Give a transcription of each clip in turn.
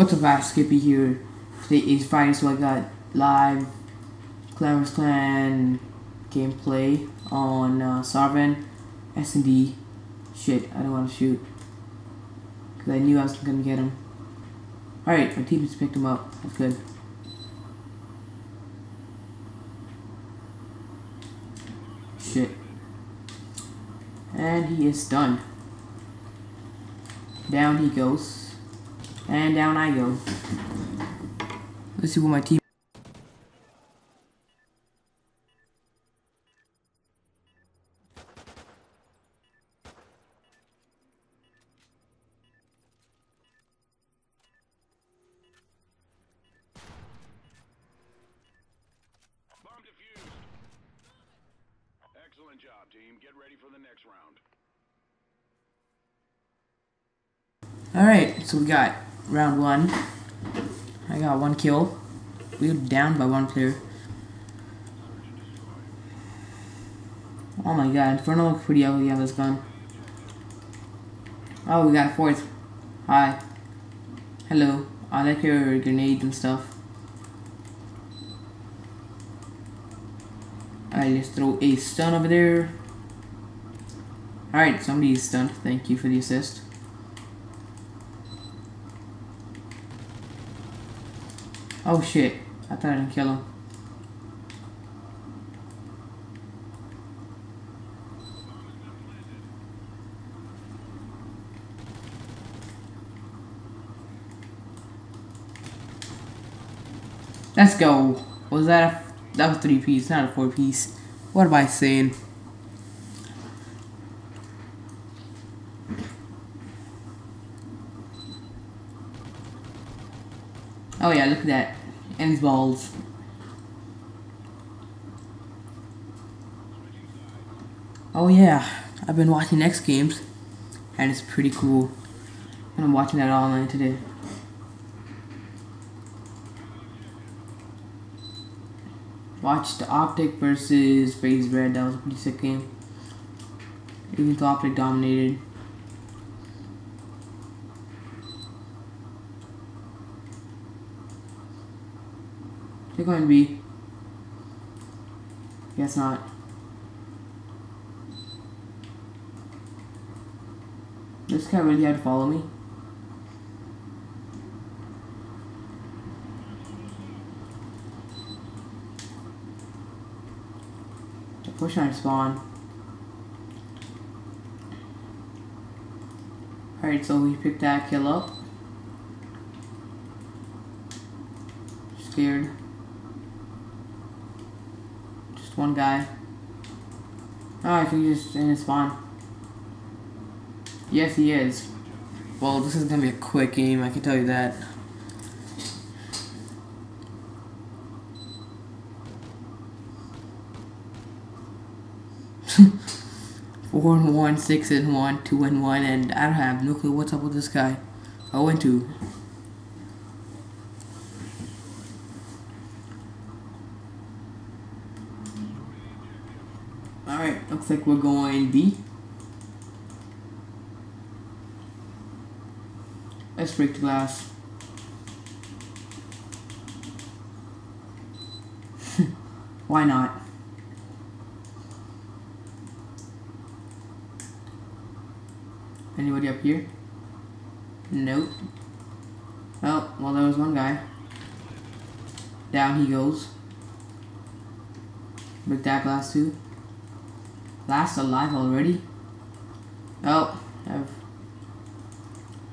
What's up guys, Skippy here. Today is Friday so I got live Clarence Clan gameplay on uh, Sarvan S&D. Shit, I don't want to shoot. Because I knew I was going to get him. Alright, my team just picked him up. That's good. Shit. And he is done. Down he goes. And down I go. Let's see what my team. Bomb defused. Excellent job, team. Get ready for the next round. Alright, so we got round one. I got one kill. We were down by one player. Oh my god, Inferno looks pretty ugly on this gun. Oh, we got a fourth. Hi. Hello. I like your grenades and stuff. Alright, let's throw a stun over there. Alright, somebody's stunned. Thank you for the assist. Oh shit. I thought I didn't kill him. Let's go. Was that a that was three piece, not a four piece. What am I saying? Oh yeah, look at that. Ends balls. Oh yeah, I've been watching X Games, and it's pretty cool. And I'm watching that online today. Watched the Optic versus FaZe Red. That was a pretty sick game. Even though Optic dominated. They're going to be. Guess not. This guy really had to follow me. They're pushing our spawn. Alright, so we picked that kill up. Scared. Just one guy. Oh, I think he's just in his spawn. Yes, he is. Well, this is gonna be a quick game, I can tell you that. Four and one, six and one, two and one, and I don't have no clue what's up with this guy. Oh and two. Alright, looks like we're going B. Let's break the glass. Why not? Anybody up here? Nope. Oh, well there was one guy. Down he goes. Break that glass too. Last alive already? Oh, I've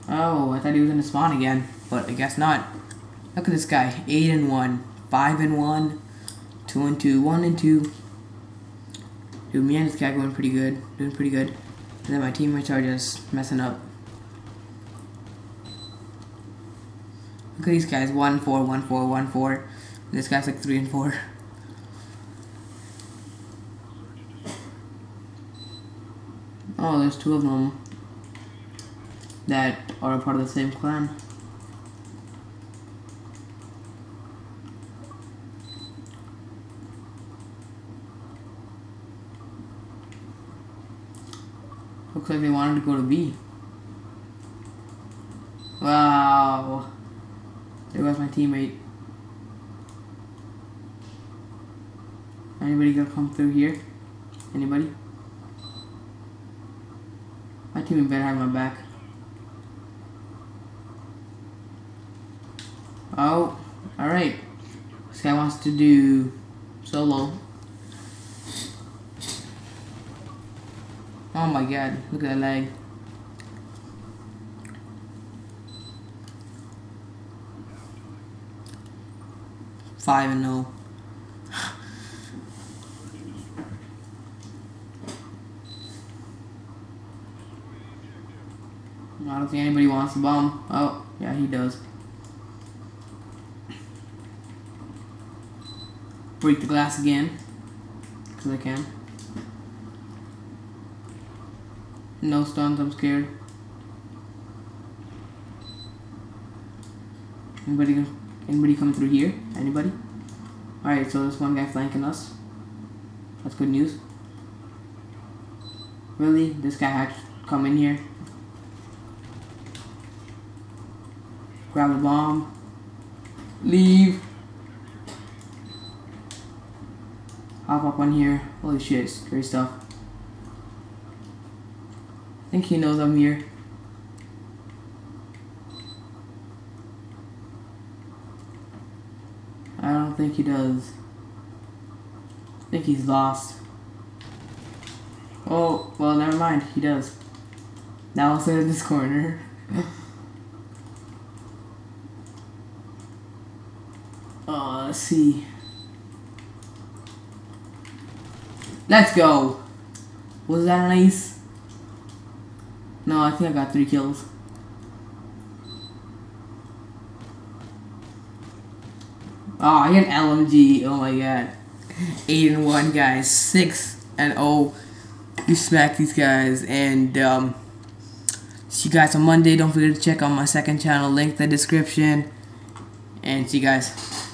Oh, I thought he was gonna spawn again, but I guess not. Look at this guy, 8 and 1, 5 and 1, 2 and 2, 1 and 2. Dude, me and this guy going pretty good, doing pretty good. And then my teammates are just messing up. Look at these guys, 1 4, 1 4, 1 4. This guy's like 3 and 4. Oh, there's two of them that are a part of the same clan. Looks like they wanted to go to B. Wow. There goes my teammate. Anybody gonna come through here? Anybody? My teammate better have my back. Oh, alright. This guy wants to do solo. Oh my god, look at that leg. Five and oh. I don't think anybody wants the bomb. Oh, yeah, he does. Break the glass again. Because I can. No stuns, I'm scared. Anybody anybody coming through here? Anybody? Alright, so there's one guy flanking us. That's good news. Really? This guy had to come in here. Grab the bomb. Leave. Hop up on here. Holy shit, it's great stuff. I think he knows I'm here. I don't think he does. I think he's lost. Oh, well, never mind. He does. Now I'll sit in this corner. uh, let's see. Let's go. Was that nice? No, I think I got three kills. Oh, I an LMG. Oh my god. 8 and 1, guys. 6 and 0. You smack these guys. And, um, see you guys on Monday. Don't forget to check out my second channel. Link in the description. And see you guys.